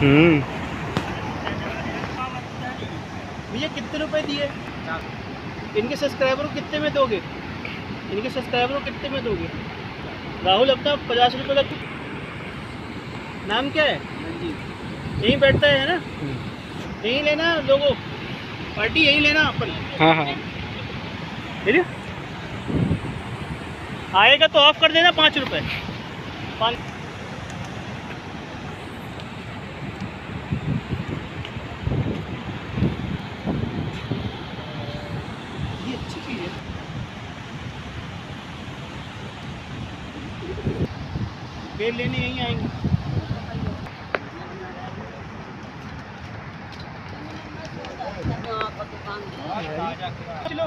हम्म। भैया कितने रुपए दिए? इनके सब्सक्राइबर को कितने में दोगे? इनके सब्सक्राइबर को कितने में दोगे? राहुल अपना पचास रुपये का नाम क्या है? यहीं बैठता है ना? यहीं लेना लोगो। पार्टी यहीं लेना अपन। हाँ हाँ। आएगा तो ऑफ़ कर देना पाँच रुपये पाँच बेल लेने यहीं आएँगे चलो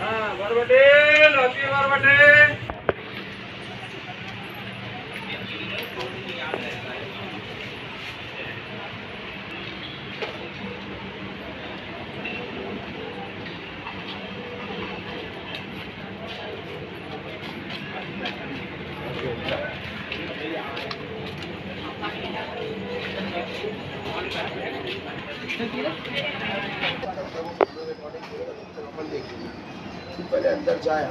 હા વરવટેલ અતિ વરવટેલ पहले अंदर जाए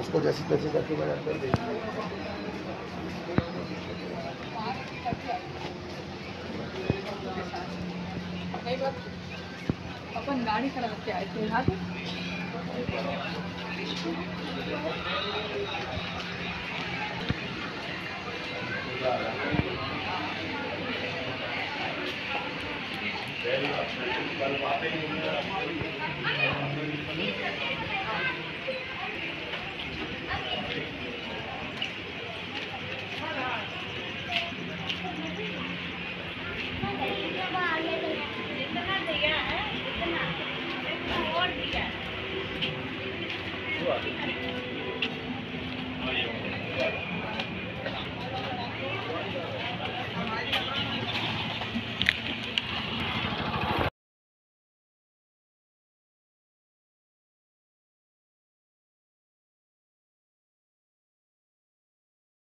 उसको जैसे तैसे करके मैं अंदर देख अपन गाड़ी खराब के आए थे यहाँ Thank you.